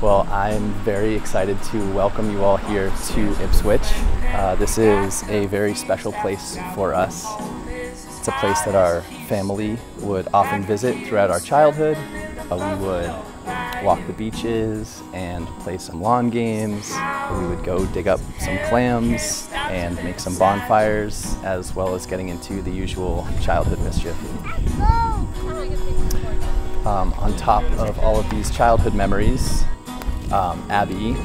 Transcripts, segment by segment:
Well, I'm very excited to welcome you all here to Ipswich. Uh, this is a very special place for us. It's a place that our family would often visit throughout our childhood. Uh, we would walk the beaches and play some lawn games. We would go dig up some clams and make some bonfires, as well as getting into the usual childhood mischief. Um, on top of all of these childhood memories, um, Abby,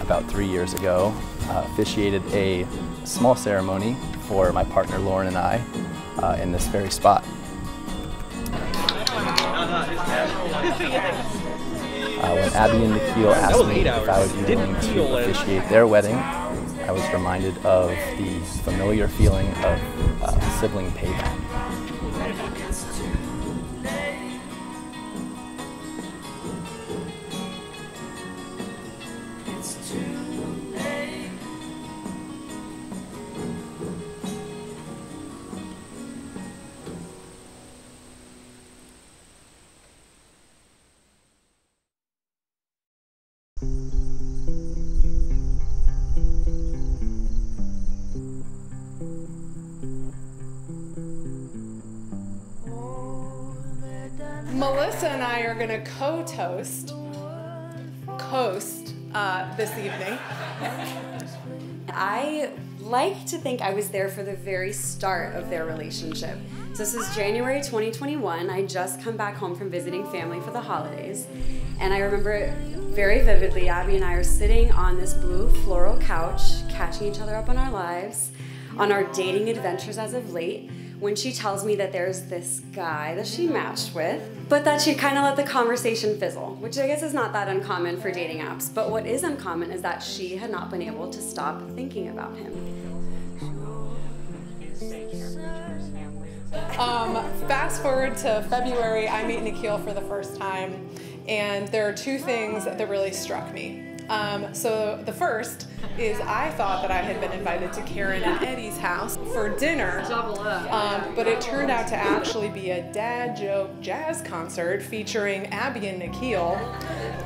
about three years ago, uh, officiated a small ceremony for my partner Lauren and I uh, in this very spot. Uh, when Abby and Nikhil asked me if I would be willing to officiate their wedding, I was reminded of the familiar feeling of uh, sibling payback. I are going to co-toast, coast uh, this evening. I like to think I was there for the very start of their relationship. So this is January 2021. I just come back home from visiting family for the holidays. And I remember very vividly, Abby and I are sitting on this blue floral couch, catching each other up on our lives, on our dating adventures as of late when she tells me that there's this guy that she matched with, but that she kind of let the conversation fizzle, which I guess is not that uncommon for dating apps. But what is uncommon is that she had not been able to stop thinking about him. Um, fast forward to February, I meet Nikhil for the first time, and there are two things that really struck me. Um, so the first is I thought that I had been invited to Karen and Eddie's house for dinner, um, but it turned out to actually be a dad joke jazz concert featuring Abby and Nikhil.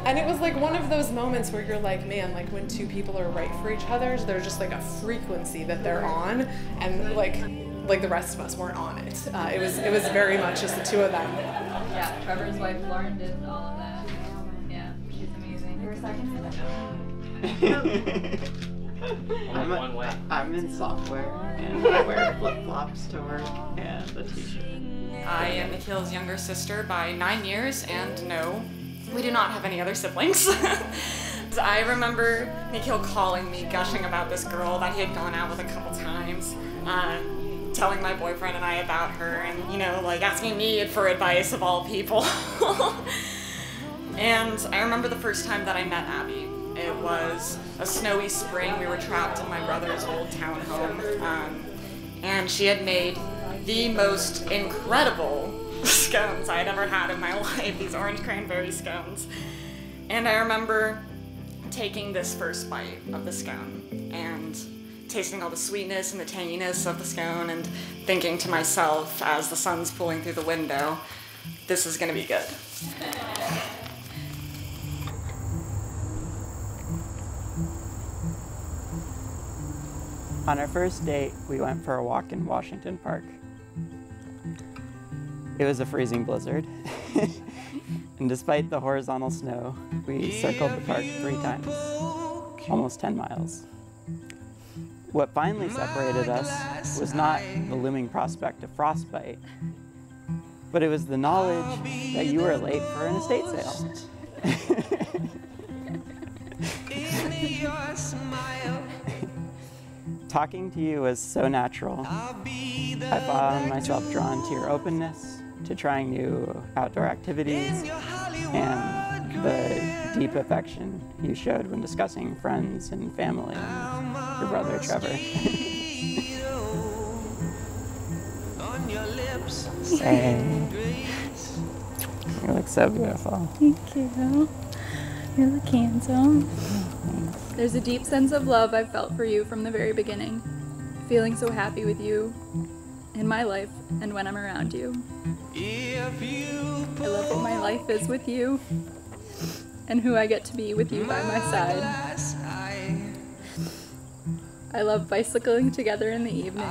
And it was like one of those moments where you're like, man, like when two people are right for each other, there's just like a frequency that they're on, and like like the rest of us weren't on it. Uh, it was it was very much just the two of them. Yeah, Trevor's wife Lauren did all of that. Second I'm, a, I'm in software and I wear flip flops to work and a t shirt. I am Nikhil's younger sister by nine years, and no, we do not have any other siblings. I remember Nikhil calling me, gushing about this girl that he had gone out with a couple times, uh, telling my boyfriend and I about her, and you know, like asking me for advice of all people. And I remember the first time that I met Abby. It was a snowy spring. We were trapped in my brother's old townhome, um, and she had made the most incredible scones I had ever had in my life. These orange cranberry scones, and I remember taking this first bite of the scone and tasting all the sweetness and the tanginess of the scone, and thinking to myself as the sun's pulling through the window, "This is gonna be good." On our first date, we went for a walk in Washington Park. It was a freezing blizzard, and despite the horizontal snow, we circled the park three times, almost 10 miles. What finally separated us was not the looming prospect of frostbite, but it was the knowledge that you were late for an estate sale. Talking to you was so natural. I found myself drawn to your openness, to trying new outdoor activities, and the deep affection you showed when discussing friends and family and your brother Trevor. Say, you look so beautiful. Thank you. You look handsome. There's a deep sense of love I've felt for you from the very beginning. Feeling so happy with you in my life and when I'm around you. I love what my life is with you. and who I get to be with you by my side. I love bicycling together in the evenings,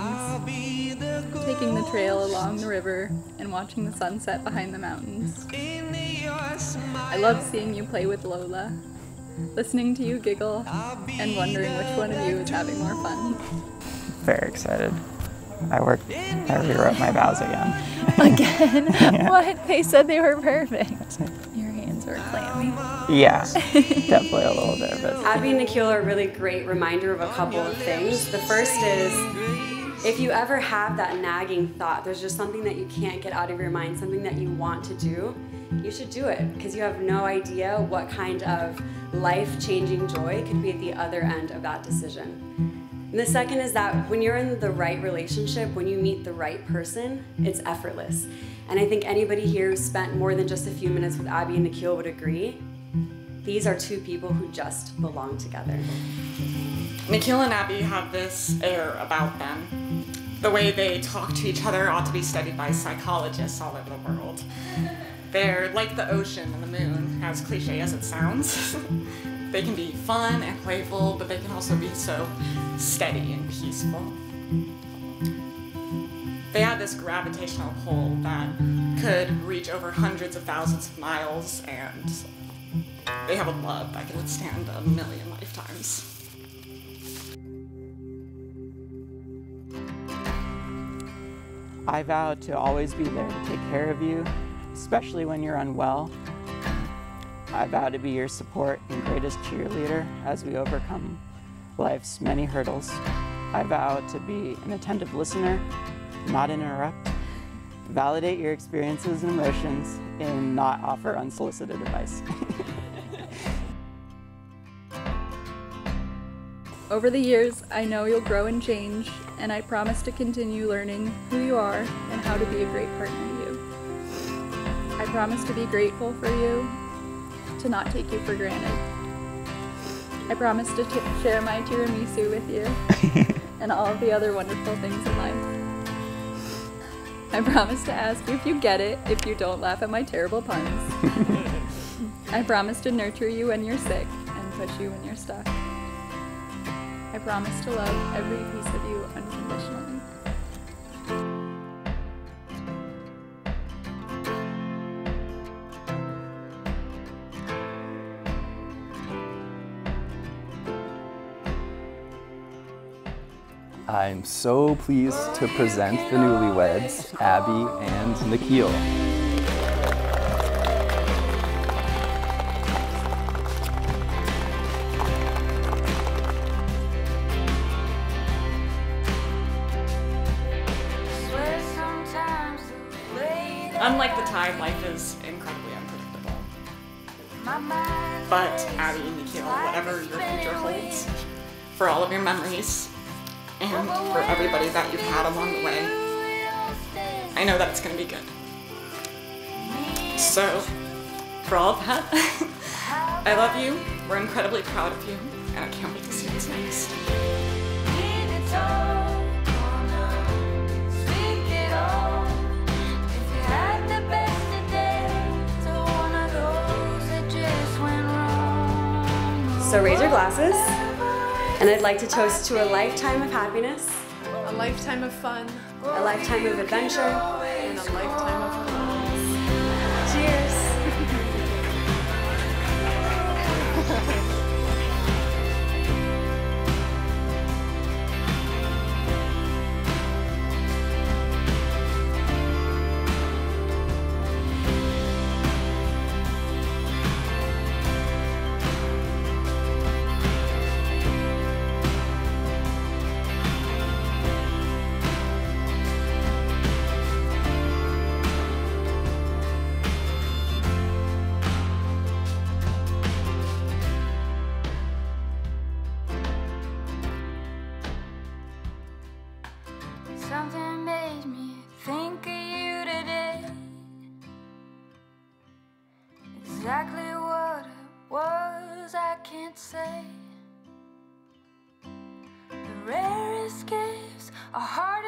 taking the trail along the river, and watching the sunset behind the mountains. I love seeing you play with Lola, listening to you giggle, and wondering which one of you is having more fun. Very excited. I worked, I rewrote my vows again. Again? What? They said they were perfect. Your hands were clammy. Yeah, definitely a little nervous. Abby and Nikhil are a really great reminder of a couple of things. The first is if you ever have that nagging thought, there's just something that you can't get out of your mind, something that you want to do, you should do it because you have no idea what kind of life changing joy could be at the other end of that decision. And the second is that when you're in the right relationship, when you meet the right person, it's effortless. And I think anybody here who spent more than just a few minutes with Abby and Nikhil would agree. These are two people who just belong together. Nikhil and Abby have this air about them. The way they talk to each other ought to be studied by psychologists all over the world. They're like the ocean and the moon, as cliche as it sounds. they can be fun and playful, but they can also be so steady and peaceful. They have this gravitational pull that could reach over hundreds of thousands of miles, and they have a love that can withstand a million lifetimes. I vow to always be there to take care of you, especially when you're unwell. I vow to be your support and greatest cheerleader as we overcome life's many hurdles. I vow to be an attentive listener, not interrupt, validate your experiences and emotions, and not offer unsolicited advice. Over the years, I know you'll grow and change, and I promise to continue learning who you are and how to be a great partner promise to be grateful for you, to not take you for granted. I promise to share my tiramisu with you and all of the other wonderful things in life. I promise to ask you if you get it if you don't laugh at my terrible puns. I promise to nurture you when you're sick and push you when you're stuck. I promise to love every piece of you unconditionally. I'm so pleased to present the newlyweds, Abby and Nikhil. Unlike the time, life is incredibly unpredictable. But Abby and Nikhil, whatever your future holds, for all of your memories, and for everybody that you've had along the way, I know that it's gonna be good. So, for all of that, I love you, we're incredibly proud of you, and I can't wait to see what's next. So raise your glasses, and I'd like to toast to a lifetime of happiness, A lifetime of fun a lifetime of adventure. and a lifetime of The rarest